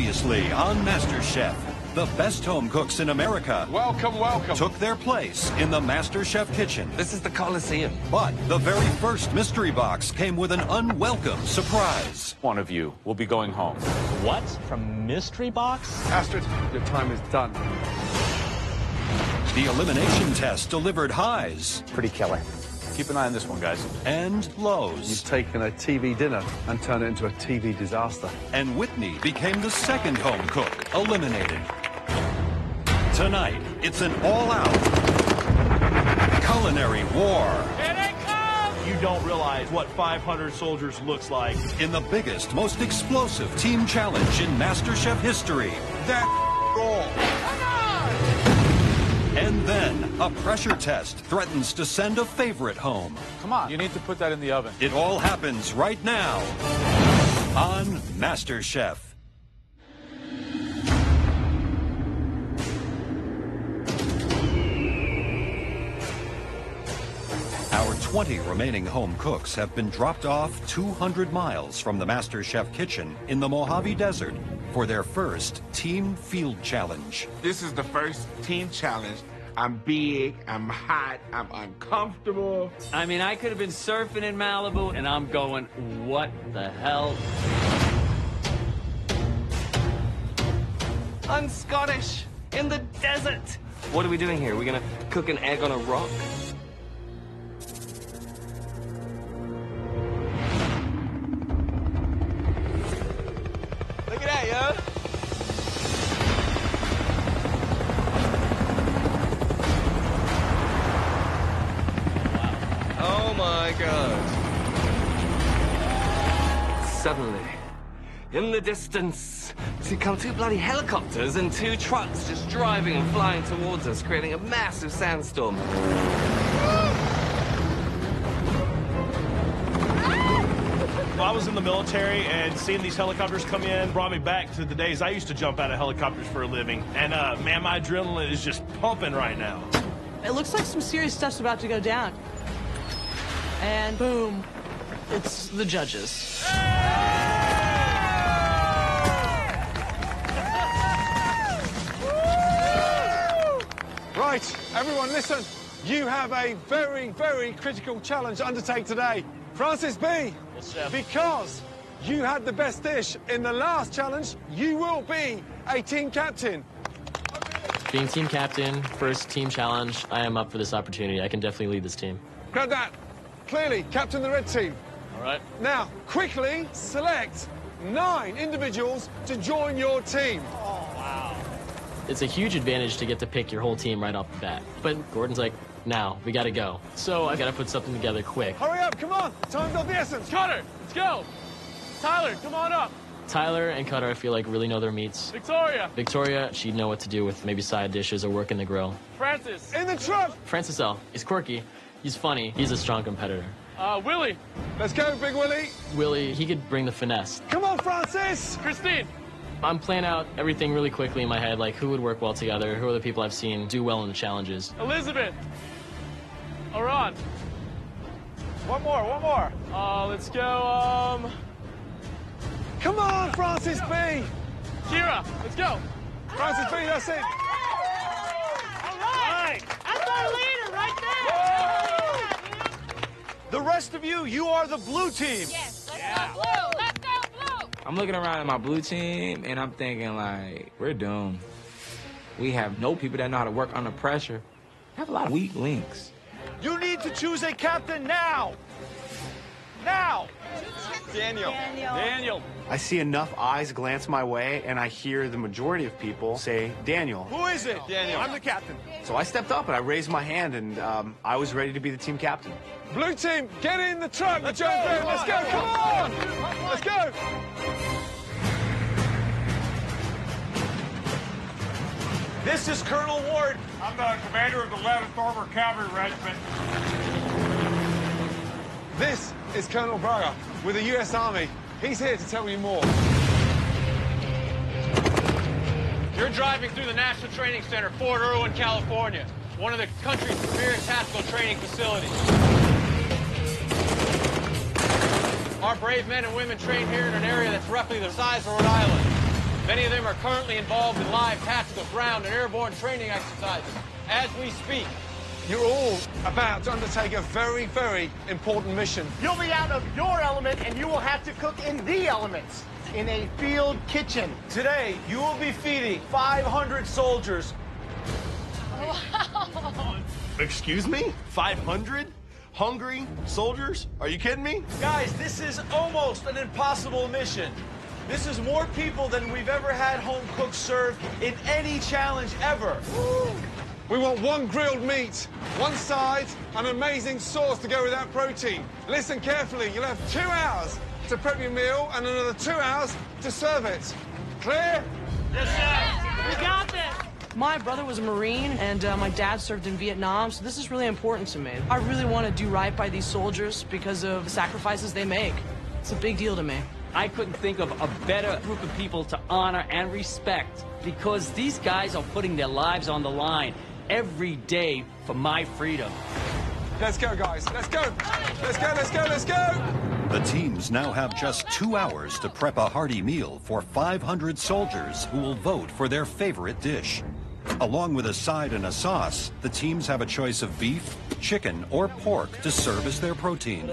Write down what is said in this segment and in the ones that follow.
Previously on MasterChef, the best home cooks in America Welcome, welcome. took their place in the MasterChef kitchen. This is the Coliseum. But the very first mystery box came with an unwelcome surprise. One of you will be going home. What? From Mystery Box? Astrid, your time is done. The elimination test delivered highs Pretty killer. Keep an eye on this one, guys. and lows. You've taken a TV dinner and turned it into a TV disaster. And Whitney became the second home cook eliminated. Tonight, it's an all-out culinary war You don't realize what 500 soldiers looks like. in the biggest, most explosive team challenge in MasterChef history. That all. And then, a pressure test threatens to send a favorite home. Come on. You need to put that in the oven. It all happens right now on MasterChef. 20 remaining home cooks have been dropped off 200 miles from the Master Chef kitchen in the Mojave Desert for their first team field challenge. This is the first team challenge. I'm big, I'm hot, I'm uncomfortable. I mean, I could have been surfing in Malibu, and I'm going, what the hell? I'm Scottish. In the desert. What are we doing here? We're gonna cook an egg on a rock? The distance, see come two bloody helicopters and two trucks just driving and flying towards us, creating a massive sandstorm. I was in the military and seeing these helicopters come in brought me back to the days I used to jump out of helicopters for a living. And uh, man, my adrenaline is just pumping right now. It looks like some serious stuff's about to go down. And boom, it's the judges. Right, everyone, listen. You have a very, very critical challenge to undertake today. Francis B. Yes. Because you had the best dish in the last challenge, you will be a team captain. Being team captain, first team challenge, I am up for this opportunity. I can definitely lead this team. Grab that. Clearly, captain the red team. All right. Now, quickly select nine individuals to join your team. It's a huge advantage to get to pick your whole team right off the bat. But Gordon's like, now, we gotta go. So I gotta put something together quick. Hurry up, come on. Time's of the essence. Cutter, let's go. Tyler, come on up. Tyler and Cutter, I feel like, really know their meats. Victoria, Victoria, she'd know what to do with maybe side dishes or working the grill. Francis, In the truck. Francis L. He's quirky. He's funny. He's a strong competitor. uh, Willie, Let's go, Big Willie. Willie, he could bring the finesse. Come on, Francis. Christine, I'm planning out everything really quickly in my head, like who would work well together, who are the people I've seen do well in the challenges. Elizabeth, Aron. One more, one more. Uh, let's go, um, Come on, Francis B. Kira, let's go. Francis B, that's it. All right. That's our leader right there! The rest of you, you are the blue team. Yes, let's go blue. Let's go blue. I'm looking around at my blue team and I'm thinking like, we're doomed. We have no people that know how to work under pressure. We have a lot of weak links. You need to choose a captain now. Now. Daniel. Daniel. I see enough eyes glance my way, and I hear the majority of people say Daniel. Who is it? Daniel. I'm the captain. So I stepped up and I raised my hand, and um, I was ready to be the team captain. Blue team, get in the truck. Let's the Jones go. van. Let's go. Come on. Let's go. This is Colonel Ward. I'm the commander of the 11th Armor Cavalry Regiment. This is Colonel Braga with the U.S. Army. He's here to tell you more. You're driving through the National Training Center, Fort Irwin, California, one of the country's premier tactical training facilities. Our brave men and women train here in an area that's roughly the size of Rhode Island. Many of them are currently involved in live tactical ground and airborne training exercises as we speak. You're all about to undertake a very, very important mission. You'll be out of your element and you will have to cook in the elements in a field kitchen. Today, you will be feeding 500 soldiers. Wow. Excuse me? 500? Hungry soldiers? Are you kidding me? Guys, this is almost an impossible mission. This is more people than we've ever had home cooks serve in any challenge ever. We want one grilled meat, one side, an amazing sauce to go with that protein. Listen carefully, you'll have two hours to prep your meal and another two hours to serve it. Clear? Yes, sir. We got this. My brother was a Marine, and uh, my dad served in Vietnam, so this is really important to me. I really want to do right by these soldiers because of the sacrifices they make. It's a big deal to me. I couldn't think of a better group of people to honor and respect because these guys are putting their lives on the line every day for my freedom. Let's go, guys. Let's go. Let's go, let's go, let's go. The teams now have just two hours to prep a hearty meal for 500 soldiers who will vote for their favorite dish. Along with a side and a sauce, the teams have a choice of beef, chicken, or pork to serve as their protein.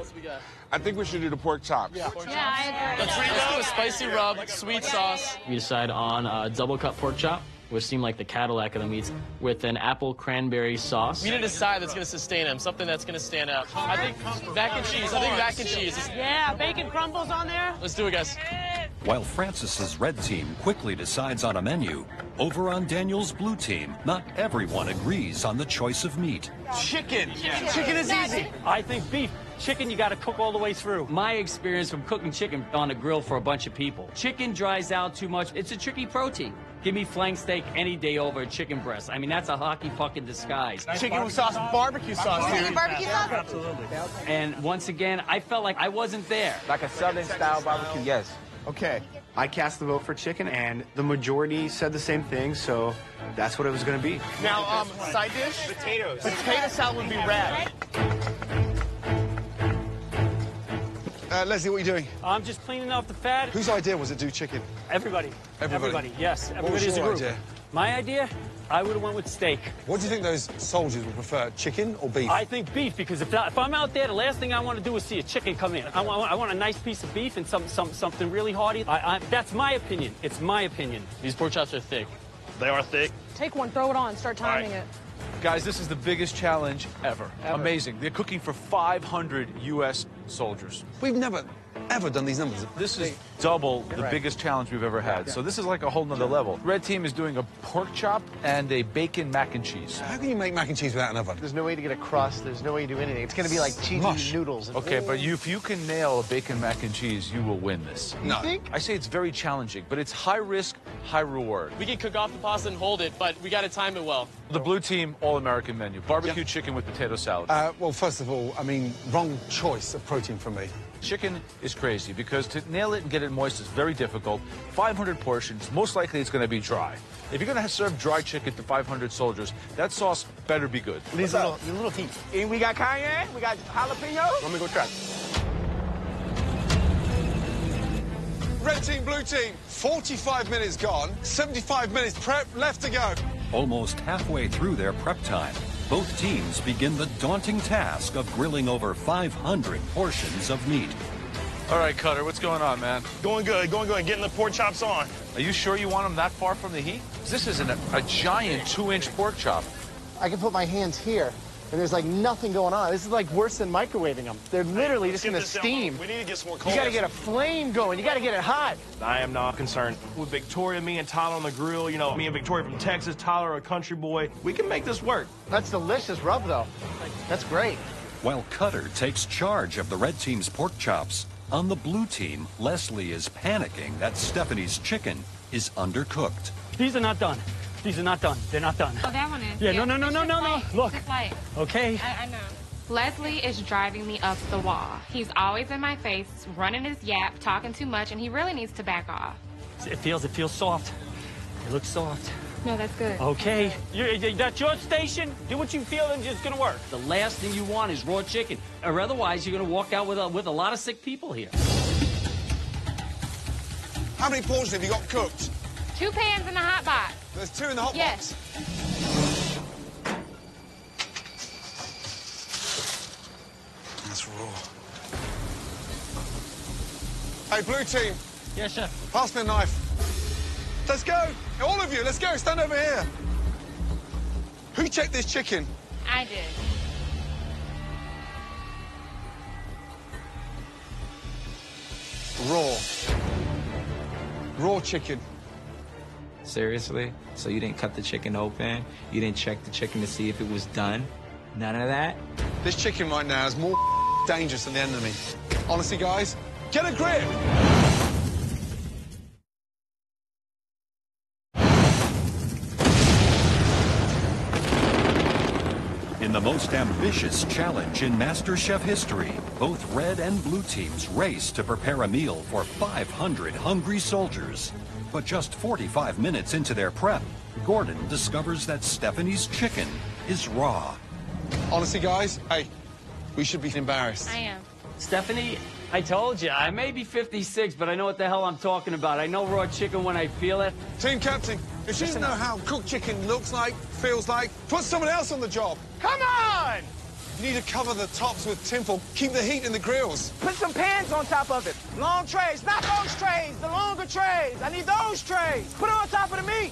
I think we should do the pork chops. Yeah, I agree. Let's do a spicy rub, sweet sauce. We decide on a double cut pork chop, which seemed like the Cadillac of the meats, with an apple cranberry sauce. We need a side that's going to sustain him, something that's going to stand out. I think mac and cheese. I think mac and cheese. Yeah, bacon crumbles on there. Let's do it, guys. While Francis's red team quickly decides on a menu, over on Daniel's blue team, not everyone agrees on the choice of meat. Chicken. Chicken is easy. I think beef. Chicken, you got to cook all the way through. My experience from cooking chicken on a grill for a bunch of people. Chicken dries out too much. It's a tricky protein. Give me flank steak any day over a chicken breast. I mean, that's a hockey puck in disguise. Chicken with sauce, barbecue sauce, dude. Barbecue sauce? Absolutely. And once again, I felt like I wasn't there. Like a southern style barbecue, yes. Okay, I cast the vote for chicken, and the majority said the same thing, so that's what it was going to be. Now, um, side dish? Potatoes. Potato salad would be rad. Uh, Leslie, what are you doing? I'm just cleaning off the fat. Whose idea was it do chicken? Everybody. Everybody. yes. What was Everybody is a your group. idea? My idea? I would have went with steak. What do you think those soldiers would prefer, chicken or beef? I think beef because if, if I'm out there, the last thing I want to do is see a chicken come in. I want, I want a nice piece of beef and some, some something really hearty. I, I, that's my opinion. It's my opinion. These pork chops are thick. They are thick. Take one, throw it on, start timing it. Guys, this is the biggest challenge ever. Amazing. They're cooking for 500 U.S. soldiers. We've never, ever done these numbers. This is double the Right. biggest challenge we've ever had. So this is like a whole nother level. Red team is doing a pork chop and a bacon mac and cheese. How can you make mac and cheese without an oven? There's no way to get a crust. There's no way to do anything. It's going to be like cheesy Mush. noodles. Okay, but you, if you can nail a bacon mac and cheese, you will win this. No. I say it's very challenging, but it's high risk, high reward. We can cook off the pasta and hold it, but we got to time it well. The blue team, all American menu. Barbecue chicken with potato salad. Uh, well, first of all, I mean, wrong choice of protein for me. Chicken is crazy because to nail it and get it moist is very difficult. 500 portions, most likely it's going to be dry. If you're going to serve dry chicken to 500 soldiers, that sauce better be good. These little, these little heat. Eh, and we got cayenne, we got jalapeno. Let me go try. Red team, blue team, 45 minutes gone, 75 minutes prep left to go. Almost halfway through their prep time, both teams begin the daunting task of grilling over 500 portions of meat. All right, Cutter, what's going on, man? Going good, going good. Getting the pork chops on. Are you sure you want them that far from the heat? This is an, a giant two-inch pork chop. I can put my hands here, and there's like nothing going on. This is like worse than microwaving them. They're literally just going to this down steam. We need to get some more You got to get a flame going. You got to get it hot. I am not concerned. With Victoria, me and Tyler on the grill, you know, me and Victoria from Texas, Tyler a country boy, we can make this work. That's delicious rub, though. That's great. While Cutter takes charge of the red team's pork chops, on the blue team, Leslie is panicking that Stephanie's chicken is undercooked. These are not done. These are not done. They're not done. Oh, that one is. Yeah, no, no, no, It's no, no, no. Look. It's light. Okay. I, I know. Leslie is driving me up the wall. He's always in my face, running his yap, talking too much, and he really needs to back off. It feels, it feels soft. It looks soft. No, that's good. Okay. You're, that's your station. Do what you feel and it's going to work. The last thing you want is raw chicken, or otherwise you're going to walk out with a, with a lot of sick people here. How many portions have you got cooked? Two pans in the hot box. There's two in the hot Yes. box. That's raw. Hey, blue team. Yes, sir. Pass me a knife. Let's go. All of you, let's go. Stand over here. Who checked this chicken? I did. Raw. Raw chicken. Seriously? So you didn't cut the chicken open? You didn't check the chicken to see if it was done? None of that? This chicken right now is more dangerous than the enemy. Honestly, guys, get a grip. In the most ambitious challenge in MasterChef history, both red and blue teams race to prepare a meal for 500 hungry soldiers. But just 45 minutes into their prep, Gordon discovers that Stephanie's chicken is raw. Honestly, guys, hey, we should be embarrassed. I am. Stephanie, I told you, I may be 56, but I know what the hell I'm talking about. I know raw chicken when I feel it. Team captain, if you know how cooked chicken looks like, feels like, put someone else on the job. Come on! You need to cover the tops with tinsel. Keep the heat in the grills. Put some pans on top of it. Long trays, not those trays, the longer trays. I need those trays. Put it on top of the meat.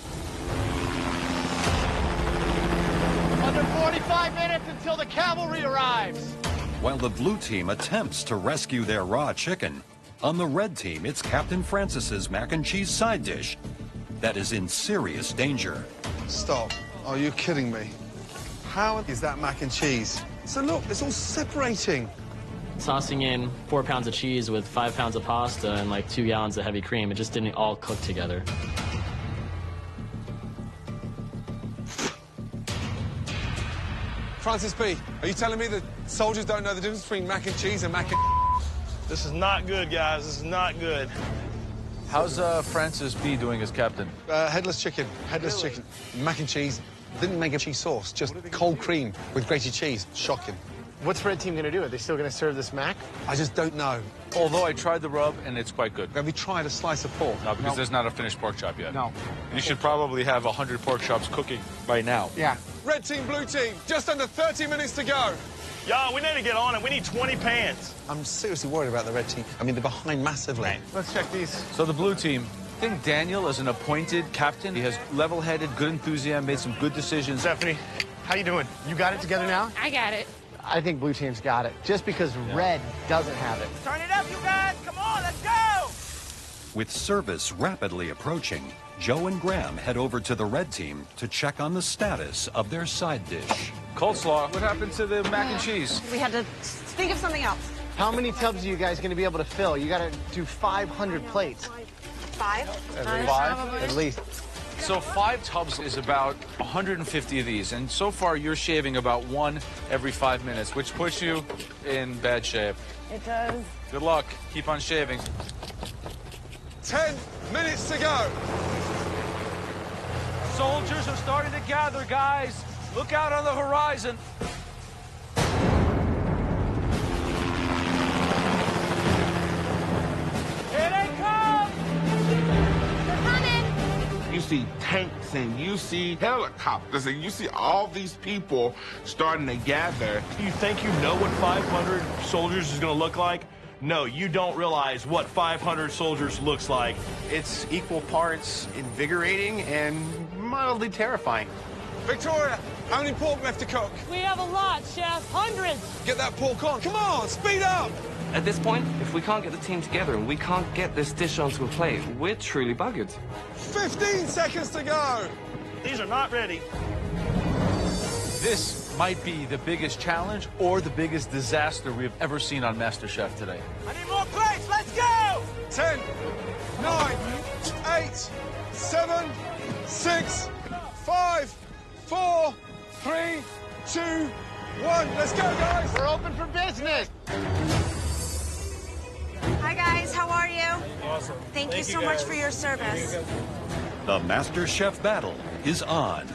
Under 45 minutes until the cavalry arrives. While the blue team attempts to rescue their raw chicken, on the red team, it's Captain Francis's mac and cheese side dish that is in serious danger. Stop. Are you kidding me? How is that mac and cheese? So look, it's all separating. Tossing in four pounds of cheese with five pounds of pasta and like two gallons of heavy cream, it just didn't all cook together. Francis B, are you telling me that soldiers don't know the difference between mac and cheese and mac and... This is not good, guys. This is not good. How's uh, Francis B doing as captain? Uh, headless chicken. Headless chicken. Mac and cheese. Didn't make a cheese sauce, just cold cream with grated cheese. Shocking. What's red team going to do? Are they still going to serve this mac? I just don't know. Although I tried the rub and it's quite good. Have you tried a slice of pork? No, because there's not a finished pork chop yet. No. You should probably have 100 pork chops cooking by now. Yeah. Red team, blue team, just under 30 minutes to go. Y'all, we need to get on it. We need 20 pans. I'm seriously worried about the red team. I mean, they're behind massively. Let's check these. So the blue team, I think Daniel is an appointed captain. He has level-headed, good enthusiasm, made some good decisions. Stephanie, how you doing? You got it together now? I got it. I think blue team's got it, just because red doesn't have it. Turn it up, you guys. Come on, let's go. With service rapidly approaching, Joe and Graham head over to the red team to check on the status of their side dish. Coleslaw, what happened to the mac and cheese? We had to think of something else. How many tubs are you guys going to be able to fill? You got to do 500 plates. Five? At least. probably. At least. So five tubs is about 150 of these, and so far you're shaving about one every five minutes, which puts you in bad shape. It does. Good luck. Keep on shaving. 10 minutes to go. Soldiers are starting to gather, guys. Look out on the horizon. See tanks and you see helicopters and you see all these people starting to gather. You think you know what 500 soldiers is going to look like? No, you don't realize what 500 soldiers looks like. It's equal parts invigorating and mildly terrifying. Victoria, how many pork left to cook? We have a lot, Chef. Hundreds. Get that pork on. Come on, speed up. At this point, if we can't get the team together and we can't get this dish onto a plate, we're truly buggered. 15 seconds to go. These are not ready. This might be the biggest challenge or the biggest disaster we've ever seen on MasterChef today. I need more plates. Let's go. 10, 9, 8, 7, 6, 5, 4, 3, 2, 1. Let's go, guys. We're open for business. Hi, guys. How are you? Awesome. Thank, you so much for your service. The Master Chef battle is on.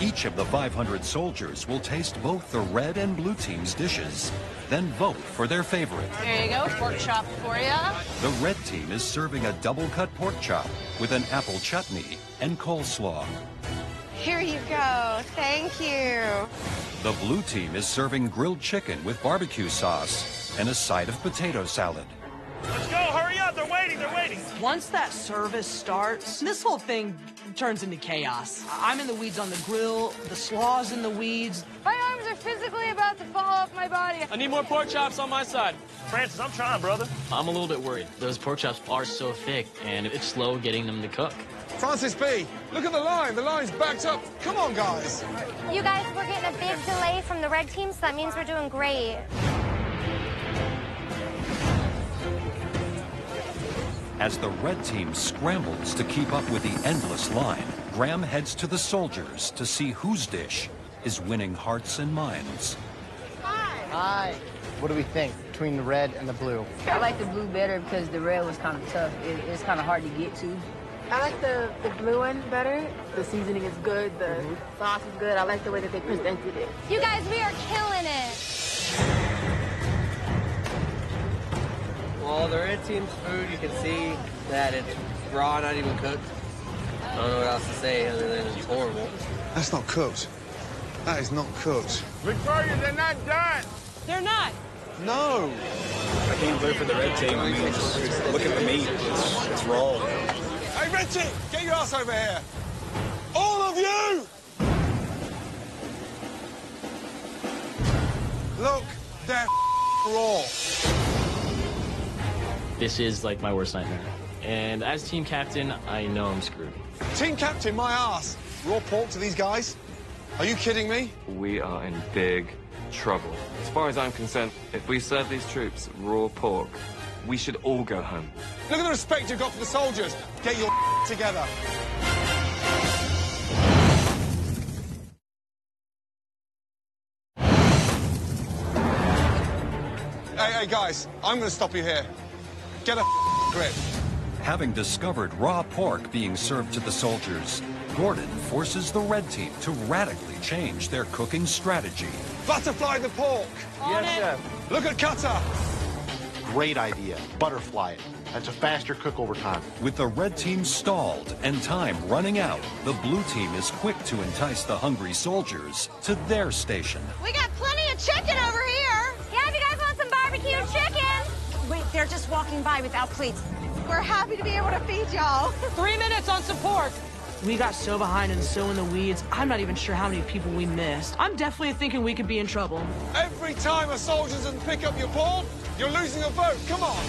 Each of the 500 soldiers will taste both the red and blue team's dishes, then vote for their favorite. There you go, pork chop for you. The red team is serving a double-cut pork chop with an apple chutney and coleslaw. Here you go. Thank you. The blue team is serving grilled chicken with barbecue sauce and a side of potato salad. Let's go, hurry up, they're waiting, they're waiting. Once that service starts, this whole thing turns into chaos. I'm in the weeds on the grill, the slaw's in the weeds. My arms are physically about to fall off my body. I need more pork chops on my side. Francis, I'm trying, brother. I'm a little bit worried. Those pork chops are so thick, and it's slow getting them to cook. Francis B, look at the line. The line's backed up. Come on, guys. You guys, we're getting a big delay from the red team, so that means we're doing great. As the red team scrambles to keep up with the endless line, Graham heads to the soldiers to see whose dish is winning hearts and minds. Hi. What do we think between the red and the blue? I like the blue better because the red was kind of tough. It, it's kind of hard to get to. I like the, the blue one better. The seasoning is good. The mm-hmm. sauce is good. I like the way that they presented it. You guys, we are killing it. Well, the red team's food, you can see that it's raw, not even cooked. I don't know what else to say other than it's horrible. That's not cooked. That is not cooked. Victoria, they're not done. They're not. No. I can't vote for the red team. I mean, just look at the meat. It's, it's raw. Hey, red team, get your ass over here. All of you! Look, they're raw. This is like my worst nightmare. And as team captain, I know I'm screwed. Team captain, my ass. Raw pork to these guys? Are you kidding me? We are in big trouble. As far as I'm concerned, if we serve these troops raw pork, we should all go home. Look at the respect you've got for the soldiers. Get your together. Hey, hey, guys, I'm going to stop you here. Get a grip. Having discovered raw pork being served to the soldiers, Gordon forces the red team to radically change their cooking strategy. Butterfly the pork. Yes, chef. Look at Cutter. Great idea. Butterfly it. That's a faster cook over time. With the red team stalled and time running out, the blue team is quick to entice the hungry soldiers to their station. We got plenty of chicken over here. Yeah, if you guys want some barbecue chicken. Wait, they're just walking by without plates. We're happy to be able to feed y'all. Three minutes on support. We got so behind and so in the weeds, I'm not even sure how many people we missed. I'm definitely thinking we could be in trouble. Every time a soldier doesn't pick up your pork, you're losing a vote. Come on.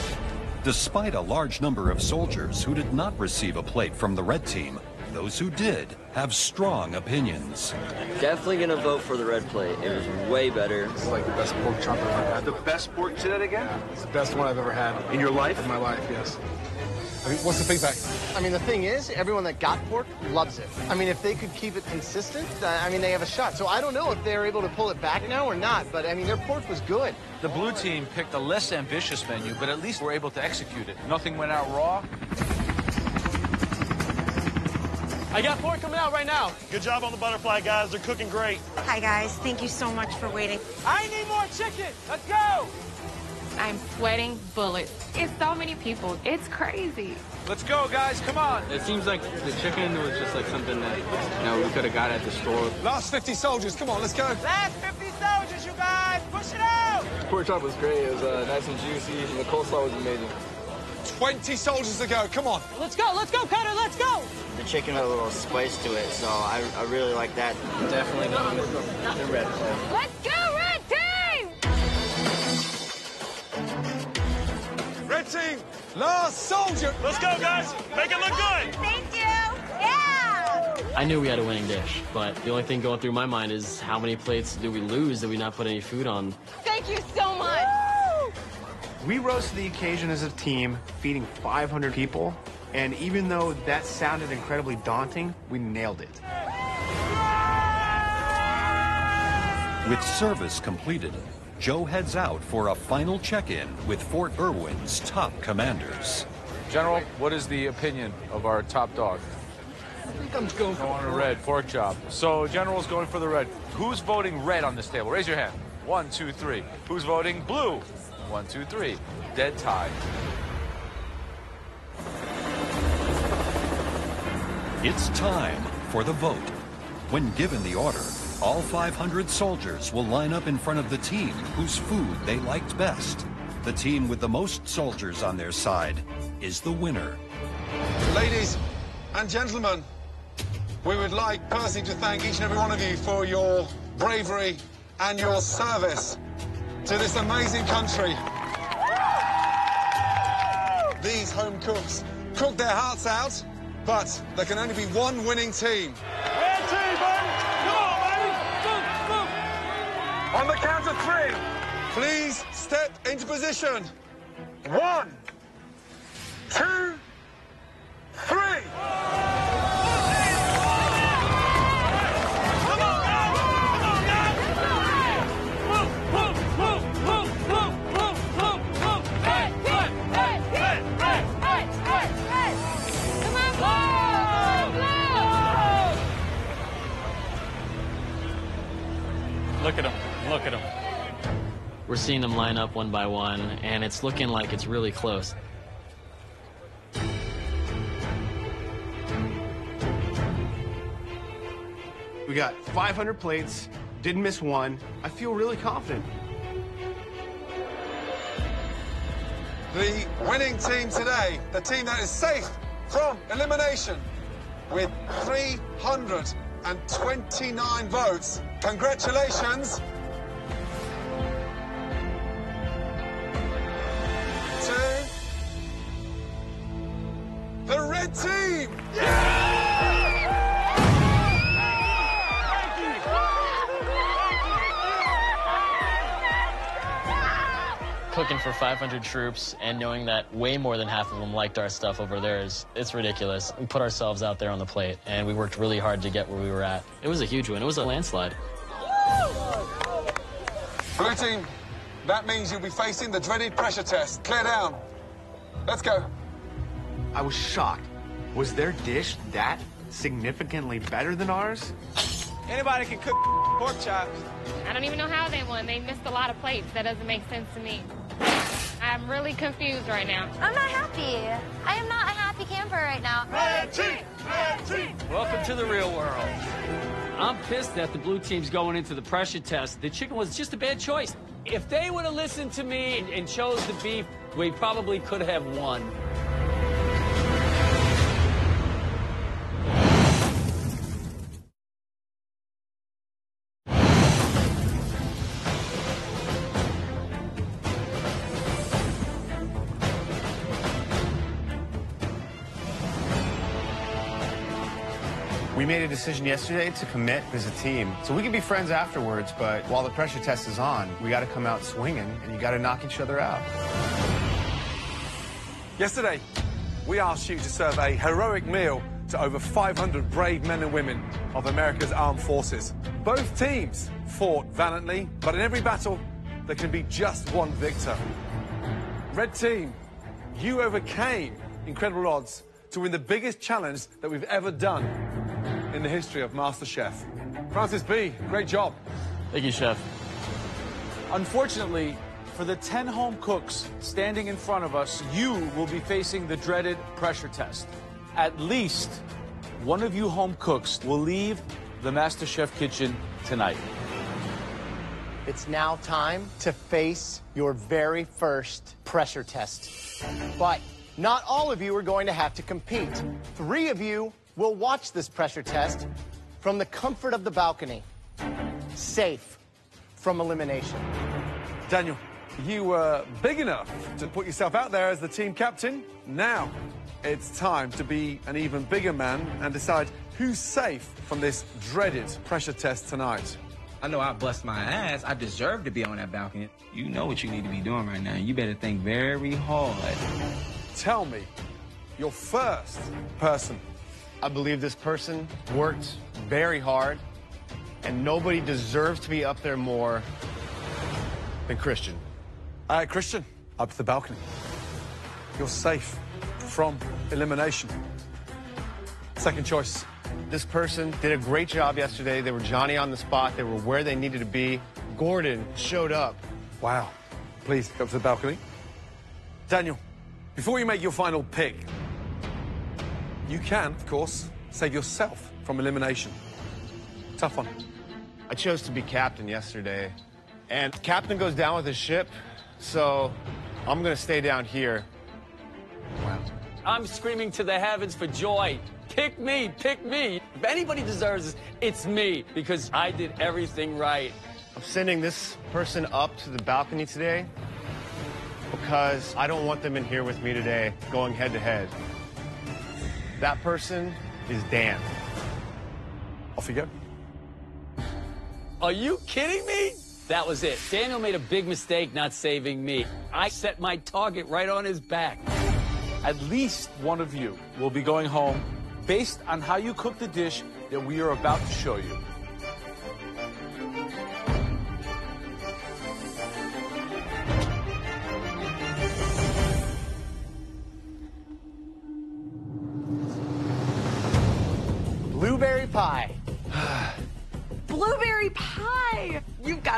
Despite a large number of soldiers who did not receive a plate from the red team, those who did have strong opinions. Definitely gonna vote for the red plate. It was way better. It's like the best pork chop I've ever had. The best pork, say that again? It's the best one I've ever had. In your life? In my life, yes. I mean, what's the feedback? I mean, the thing is, everyone that got pork loves it. I mean, if they could keep it consistent, I mean, they have a shot. So I don't know if they're able to pull it back now or not, but I mean, their pork was good. The blue team picked a less ambitious menu, but at least we were able to execute it. Nothing went out raw. I got pork coming out right now. Good job on the butterfly, guys. They're cooking great. Hi, guys. Thank you so much for waiting. I need more chicken. Let's go. I'm sweating bullets. It's so many people. It's crazy. Let's go, guys. Come on. It seems like the chicken was just like something that you know we could have got at the store. Last 50 soldiers. Come on, let's go. Last 50 soldiers, you guys. Push it out. Pork chop was great. It was uh, nice and juicy, and the coleslaw was amazing. 20 soldiers to go. Come on. Let's go, let's go, Cutter, let's go! The chicken had a little spice to it, so I, I really like that. Definitely going with the red plate. Let's go, Red Team! Red team, last soldier. Let's go, guys. Make it look good. Thank you. Yeah! I knew we had a winning dish, but the only thing going through my mind is how many plates do we lose that we not put any food on? Thank you so much. We rose to the occasion as a team, feeding 500 people, and even though that sounded incredibly daunting, we nailed it. With service completed, Joe heads out for a final check-in with Fort Irwin's top commanders. General, what is the opinion of our top dog? I think I'm going for Going to red, pork chop. So General's going for the red. Who's voting red on this table? Raise your hand. One, two, three. Who's voting blue? One, two, three. Dead tie. It's time for the vote. When given the order, all 500 soldiers will line up in front of the team whose food they liked best. The team with the most soldiers on their side is the winner. Ladies and gentlemen, we would like personally to thank each and every one of you for your bravery and your service to this amazing country. These home cooks cook their hearts out, but there can only be one winning team. On the count of three, please step into position. One, two, three. Look at him. Look at him. We're seeing them line up one by one, and it's looking like it's really close. We got 500 plates, didn't miss one. I feel really confident. The winning team today, the team that is safe from elimination with 329 votes. Congratulations Cooking for 500 troops and knowing that way more than half of them liked our stuff over theirs, it's ridiculous. We put ourselves out there on the plate, and we worked really hard to get where we were at. It was a huge win. It was a landslide. Blue team, that means you'll be facing the dreaded pressure test. Clear down. Let's go. I was shocked. Was their dish that significantly better than ours? Anybody can cook pork chops. I don't even know how they won. They missed a lot of plates. That doesn't make sense to me. I'm really confused right now. I'm not happy. I am not a happy camper right now. Red team! Red team! Welcome to the real world. I'm pissed that the blue team's going into the pressure test. The chicken was just a bad choice. If they would have listened to me and chose the beef, we probably could have won. Made a decision yesterday to commit as a team. So we can be friends afterwards, but while the pressure test is on, we got to come out swinging and you got to knock each other out. Yesterday, we asked you to serve a heroic meal to over 500 brave men and women of America's armed forces. Both teams fought valiantly, but in every battle, there can be just one victor. Red team, you overcame incredible odds to win the biggest challenge that we've ever done in the history of MasterChef. Francis B., great job. Thank you, Chef. Unfortunately, for the 10 home cooks standing in front of us, you will be facing the dreaded pressure test. At least one of you home cooks will leave the MasterChef kitchen tonight. It's now time to face your very first pressure test. But not all of you are going to have to compete. Three of you will watch this pressure test from the comfort of the balcony, safe from elimination. Daniel, you were big enough to put yourself out there as the team captain. Now it's time to be an even bigger man and decide who's safe from this dreaded pressure test tonight. I know I bust my ass. I deserve to be on that balcony. You know what you need to be doing right now. You better think very hard. Tell me, your first person. I believe this person worked very hard, and nobody deserves to be up there more than Christian. All right, Christian, up to the balcony. You're safe from elimination. Second choice. This person did a great job yesterday. They were Johnny on the spot. They were where they needed to be. Gordon showed up. Wow. Please, go up to the balcony. Daniel, before you make your final pick, you can, of course, save yourself from elimination. Tough one. I chose to be captain yesterday, and captain goes down with his ship, so I'm gonna stay down here. Wow. I'm screaming to the heavens for joy. Pick me, pick me. If anybody deserves this, it's me because I did everything right. I'm sending this person up to the balcony today because I don't want them in here with me today going head to head. That person is Dan. Off you go. Are you kidding me? That was it. Daniel made a big mistake not saving me. I set my target right on his back. At least one of you will be going home based on how you cook the dish that we are about to show you.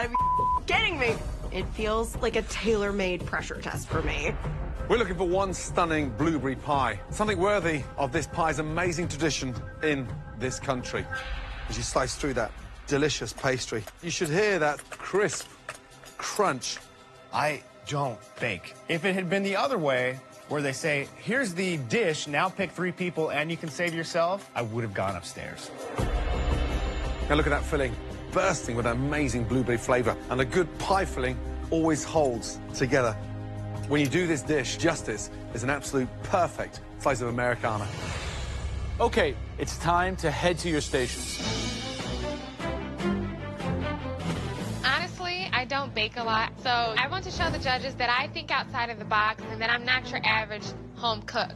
You've got to be kidding me. It feels like a tailor-made pressure test for me. We're looking for one stunning blueberry pie, something worthy of this pie's amazing tradition in this country. As you slice through that delicious pastry, you should hear that crisp crunch. I don't bake. If it had been the other way, where they say, here's the dish, now pick three people and you can save yourself, I would have gone upstairs. Now look at that filling, bursting with amazing blueberry flavour. And a good pie filling always holds together. When you do this dish justice, it's an absolute perfect slice of Americana. Okay, it's time to head to your stations. Honestly, I don't bake a lot, so I want to show the judges that I think outside of the box and that I'm not your average home cook.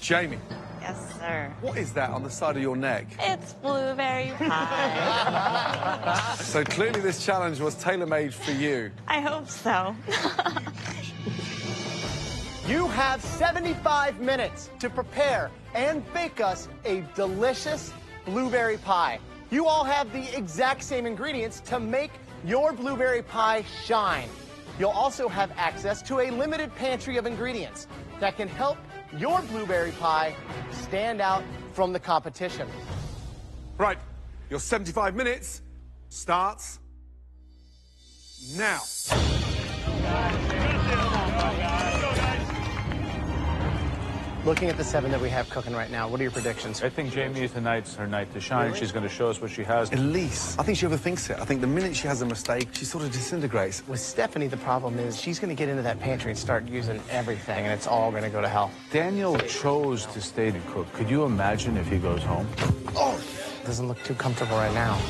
Jamie, Yes, sir. what is that on the side of your neck? It's blueberry pie. So clearly this challenge was tailor-made for you. I hope so. You have 75 minutes to prepare and bake us a delicious blueberry pie. You all have the exact same ingredients to make your blueberry pie shine. You'll also have access to a limited pantry of ingredients that can help your blueberry pie stand out from the competition. Right, your 75 minutes starts now. Looking at the seven that we have cooking right now, what are your predictions? I think Jamie tonight's her night to shine. Really? She's going to show us what she has. Elise, I think she overthinks it. I think the minute she has a mistake, she sort of disintegrates. With Stephanie, the problem is she's going to get into that pantry and start using everything, and it's all going to go to hell. Daniel chose to stay to cook. Could you imagine if he goes home? Oh, doesn't look too comfortable right now.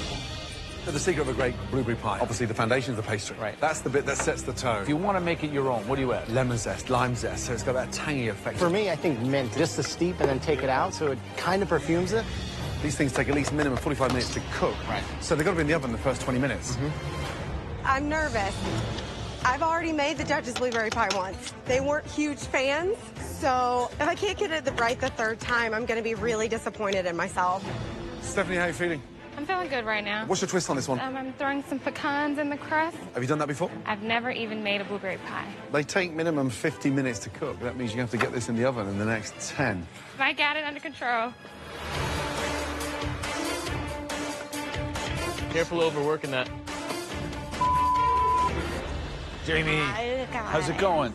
The secret of a great blueberry pie, obviously the foundation of the pastry. Right. That's the bit that sets the tone. If you want to make it your own, what do you add? Lemon zest, lime zest, so it's got that tangy effect. For me, I think mint, just to steep and then take it out, so it kind of perfumes it. These things take at least a minimum 45 minutes to cook. Right. So they've got to be in the oven the first 20 minutes. Mm-hmm. I'm nervous. I've already made the judges blueberry pie once. They weren't huge fans, so if I can't get it the right the third time, I'm going to be really disappointed in myself. Stephanie, how are you feeling? I'm feeling good right now. What's your twist on this one? Um, I'm throwing some pecans in the crust. Have you done that before? I've never even made a blueberry pie. They take minimum 50 minutes to cook. That means you have to get this in the oven in the next 10. I got it under control. Careful overworking that. Jamie, how's it going?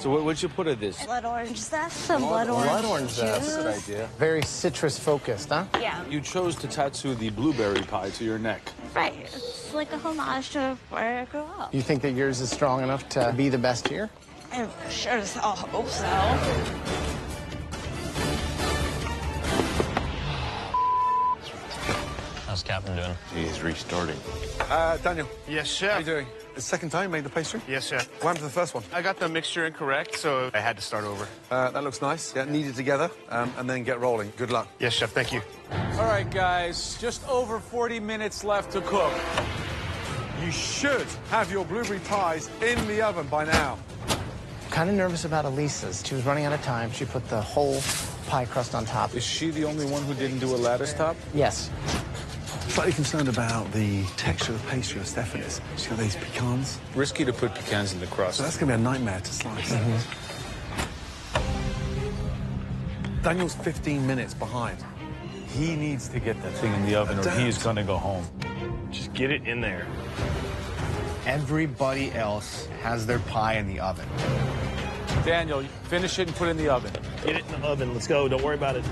So what, what'd you put in this? Blood orange zest, some blood, orange. Blood orange zest. juice. That's a good idea. Very citrus focused, huh? Yeah, You chose to tattoo the blueberry pie to your neck. right. It's like a homage to where I grew up. You think that yours is strong enough to be the best here? I sure as hell hope so. Captain doing? He's restarting. Uh, Daniel, Yes, how chef. are you doing? The second time you made the pastry? Yes, chef. What happened to the first one? I got the mixture incorrect, so I had to start over. Uh, that looks nice. Yeah, knead it together um, and then get rolling. Good luck. Yes, chef, thank you. All right, guys, just over 40 minutes left to cook. You should have your blueberry pies in the oven by now. Kind of nervous about Elisa's. She was running out of time. She put the whole pie crust on top. Is she the only one who didn't do a lattice top? Yes. I'm slightly concerned about the texture of the pastry of Stephanie's. She's got these pecans. Risky to put pecans in the crust. So that's going to be a nightmare to slice. Mm-hmm. Daniel's 15 minutes behind. He needs to get that thing in the oven or Adapt. he is going to go home. Just get it in there. Everybody else has their pie in the oven. Daniel, finish it and put it in the oven. Get it in the oven. Let's go. Don't worry about it.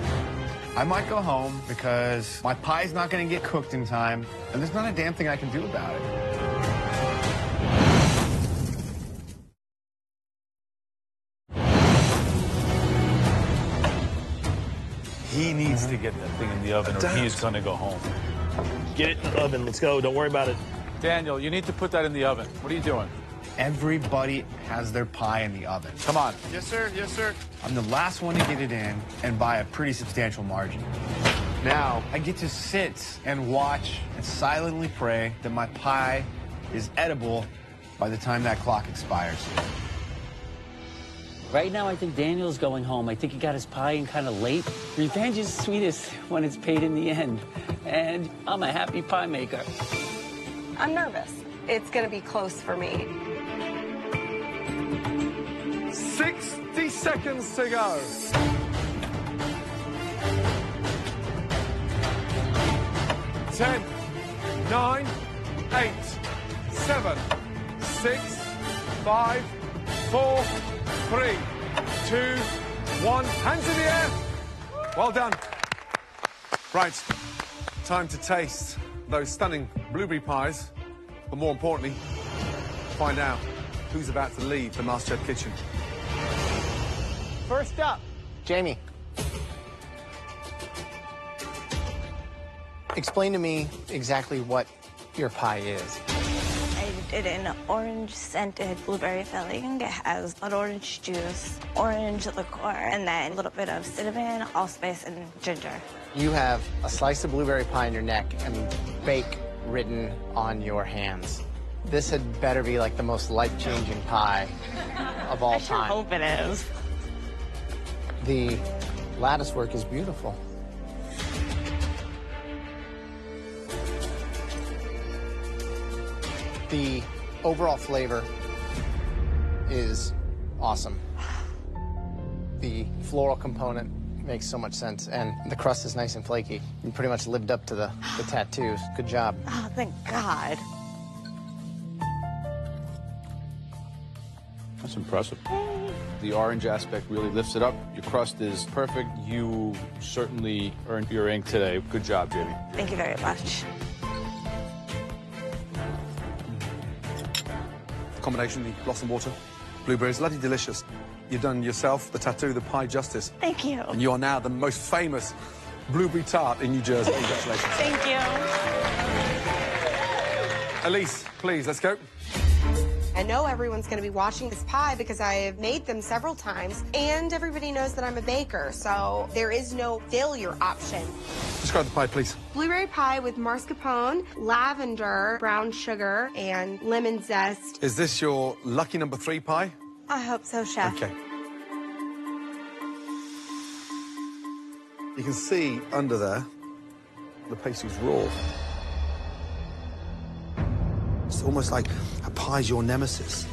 I might go home because my pie's not going to get cooked in time, and there's not a damn thing I can do about it. He needs to get that thing in the oven or he is going to go home. Get it in the oven. Let's go. Don't worry about it. Daniel, you need to put that in the oven. What are you doing? Everybody has their pie in the oven. Come on. Yes, sir. Yes, sir. I'm the last one to get it in and by a pretty substantial margin. Now, I get to sit and watch and silently pray that my pie is edible by the time that clock expires. Right now, I think Daniel's going home. I think he got his pie in kind of late. Revenge is sweetest when it's paid in the end. And I'm a happy pie maker. I'm nervous. It's going to be close for me. Seconds to go. Ten, nine, eight, seven, six, five, four, three, two, one. Hands in the air. Well done. Right, time to taste those stunning blueberry pies, but more importantly, find out who's about to leave the MasterChef kitchen. First up, Jamie. Explain to me exactly what your pie is. I did an orange scented blueberry filling. It has an orange juice, orange liqueur, and then a little bit of cinnamon, allspice, and ginger. You have a slice of blueberry pie in your neck and bake written on your hands. This had better be like the most life-changing pie of all time. I hope it is. The lattice work is beautiful. The overall flavor is awesome. The floral component makes so much sense, and the crust is nice and flaky. You pretty much lived up to the, the tattoos. Good job. Oh, thank God. That's impressive. The orange aspect really lifts it up. Your crust is perfect. You certainly earned your ink today. Good job, Jamie. Thank you very much. Combination, the blossom water, blueberries, bloody delicious. You've done yourself the tattoo, the pie justice. Thank you. And you are now the most famous blueberry tart in New Jersey. Congratulations. Thank you. Elise, please, let's go. I know everyone's going to be watching this pie because I have made them several times, and everybody knows that I'm a baker, so there is no failure option. Describe the pie, please. Blueberry pie with mascarpone, lavender, brown sugar, and lemon zest. Is this your lucky number three pie? I hope so, Chef. Okay. You can see under there, the pastry's raw. It's almost like a pie's your nemesis.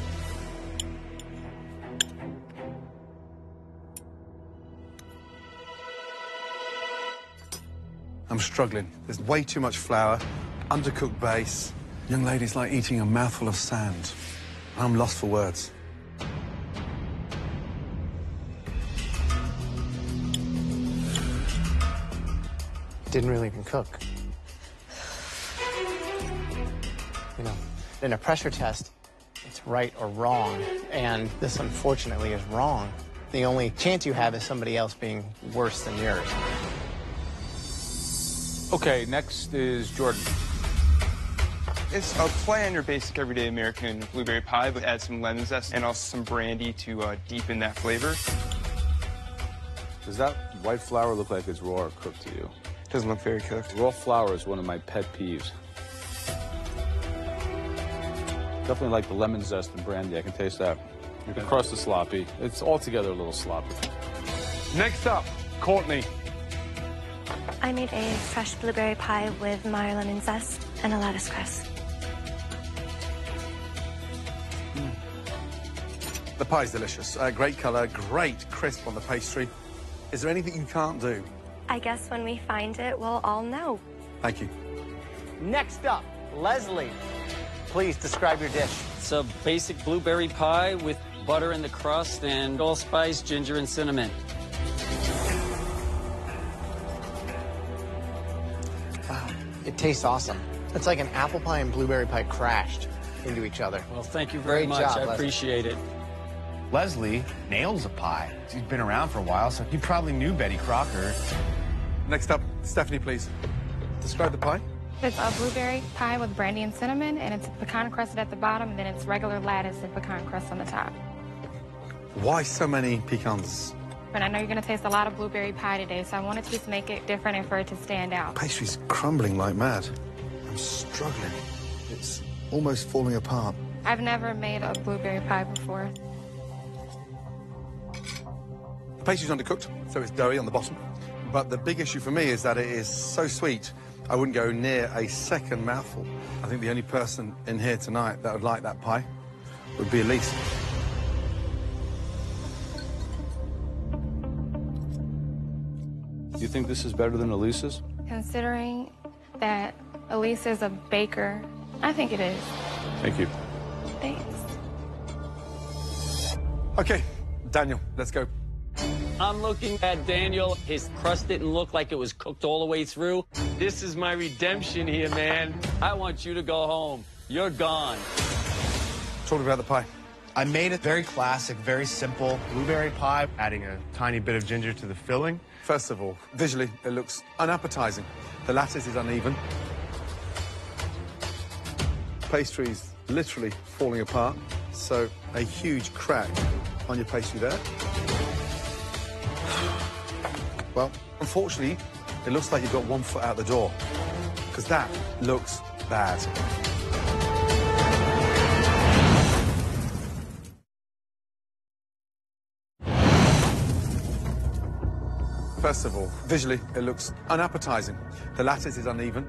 I'm struggling. There's way too much flour, undercooked base. Young lady's like eating a mouthful of sand. I'm lost for words. Didn't really even cook. You know, in a pressure test, it's right or wrong, and this unfortunately is wrong. The only chance you have is somebody else being worse than yours. Okay, next is Jordan. It's a play on your basic everyday American blueberry pie, but add some lemon zest and also some brandy to uh, deepen that flavor. Does that white flour look like it's raw or cooked to you? Doesn't look very cooked. Raw flour is one of my pet peeves. Definitely like the lemon zest and brandy. I can taste that. Your crust is sloppy. It's altogether a little sloppy. Next up, Courtney. I made a fresh blueberry pie with Meyer lemon zest and a lattice crust. The pie's delicious. Uh, great colour, great crisp on the pastry. Is there anything you can't do? I guess when we find it, we'll all know. Thank you. Next up, Leslie. Please describe your dish. It's a basic blueberry pie with butter in the crust and allspice, ginger, and cinnamon. Ah, it tastes awesome. It's like an apple pie and blueberry pie crashed into each other. Well, thank you very Great much. job, I Leslie. appreciate it. Leslie nails a pie. She's been around for a while, so he probably knew Betty Crocker. Next up, Stephanie, please. Describe the pie. It's a blueberry pie with brandy and cinnamon, and it's pecan crusted at the bottom, and then it's regular lattice and pecan crust on the top. Why so many pecans? But I know you're going to taste a lot of blueberry pie today, so I wanted to just make it different and for it to stand out. Pastry's crumbling like mad. I'm struggling. It's almost falling apart. I've never made a blueberry pie before. The pastry's undercooked, so it's doughy on the bottom. But the big issue for me is that it is so sweet, I wouldn't go near a second mouthful. I think the only person in here tonight that would like that pie would be Elise. Do you think this is better than Elise's? Considering that Elise is a baker, I think it is. Thank you. Thanks. Okay, Daniel, let's go. I'm looking at Daniel. His crust didn't look like it was cooked all the way through. This is my redemption here, man. I want you to go home. You're gone. Talk about the pie. I made a very classic, very simple blueberry pie, adding a tiny bit of ginger to the filling. First of all, visually, it looks unappetizing. The lattice is uneven. Pastry's literally falling apart, so a huge crack on your pastry there. Well, unfortunately, it looks like you've got one foot out the door, because that looks bad. First of all, visually, it looks unappetizing. The lattice is uneven.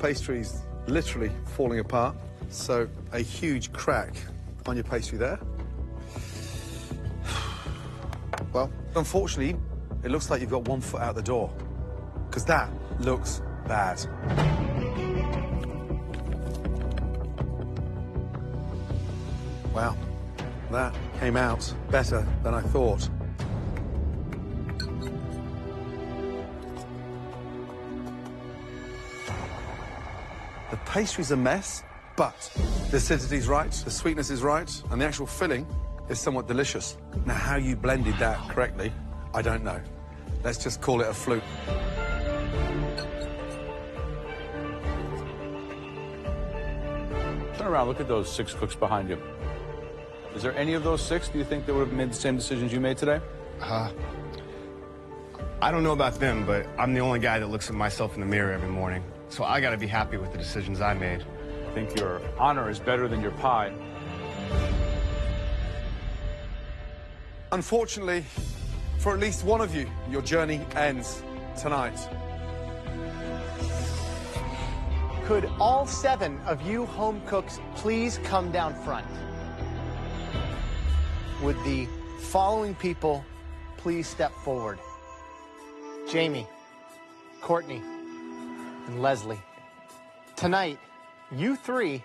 Pastry's literally falling apart, so a huge crack on your pastry there. Well, unfortunately, it looks like you've got one foot out the door, because that looks bad. Wow, that came out better than I thought. The pastry's a mess, but the acidity's right, the sweetness is right, and the actual filling is somewhat delicious. Now, how you blended that correctly, I don't know. Let's just call it a fluke. Turn around, look at those six cooks behind you. Is there any of those six, do you think, that would have made the same decisions you made today? Uh, I don't know about them, but I'm the only guy that looks at myself in the mirror every morning. So I gotta be happy with the decisions I made. I think your honor is better than your pie. Unfortunately, for at least one of you, your journey ends tonight. Could all seven of you home cooks please come down front? Would the following people please step forward? Jamie, Courtney, and Leslie. Tonight, you three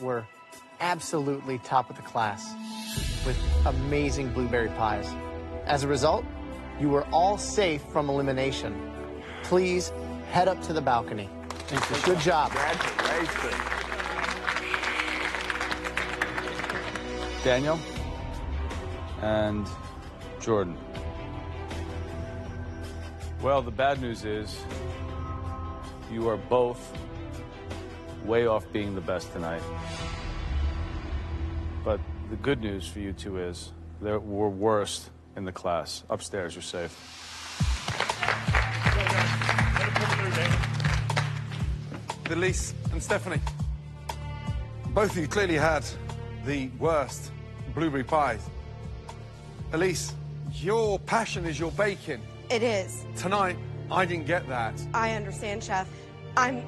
were absolutely top of the class with amazing blueberry pies. As a result, you were all safe from elimination. Please head up to the balcony. Thank you. Good job. Daniel and Jordan. Well, the bad news is you are both way off being the best tonight. But the good news for you two is that we're worst in the class. Upstairs, you're safe. Elise and Stephanie, both of you clearly had the worst blueberry pies. Elise, your passion is your baking, It is. Tonight, I didn't get that. I understand, Chef. I'm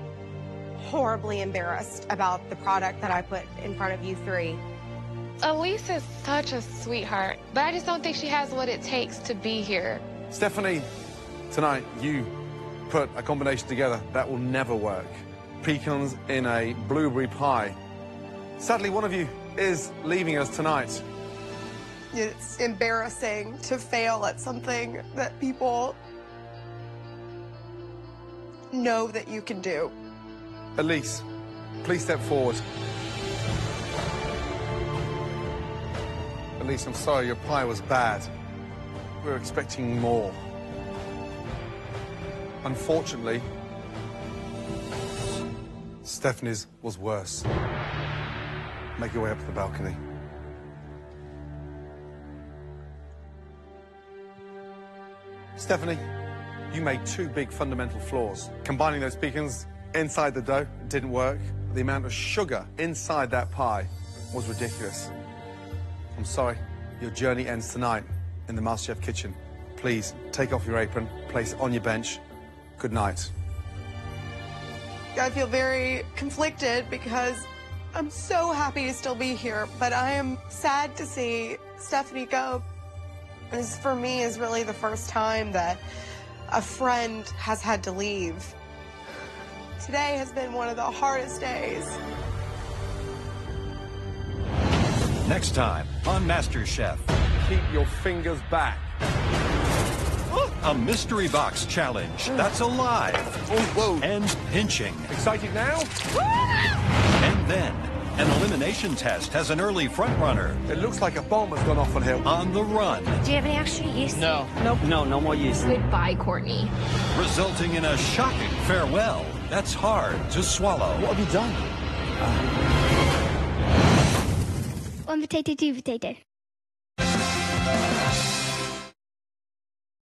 horribly embarrassed about the product that I put in front of you three. Elise is such a sweetheart, but I just don't think she has what it takes to be here. Stephanie, tonight you put a combination together that will never work. Pecans in a blueberry pie. Sadly, one of you is leaving us tonight. It's embarrassing to fail at something that people know that you can do. Elise, please step forward. Elise, I'm sorry, your pie was bad. We were expecting more. Unfortunately, Stephanie's was worse. Make your way up to the balcony. Stephanie, you made two big fundamental flaws. Combining those pecans inside the dough didn't work. The amount of sugar inside that pie was ridiculous. I'm sorry, your journey ends tonight in the MasterChef kitchen. Please take off your apron, place it on your bench. Good night. I feel very conflicted because I'm so happy to still be here, but I am sad to see Stephanie go. This, for me, is really the first time that a friend has had to leave. Today has been one of the hardest days. Next time on MasterChef. Keep your fingers back. A mystery box challenge that's alive oh, and pinching. Excited now? And then an elimination test has an early frontrunner. It looks like a bomb has gone off on him. On the run, Do you have any extra yeast? No. Nope. No, no more yeast. Goodbye, Courtney. resulting in a shocking farewell that's hard to swallow. What have you done? Uh, One potato, two potato.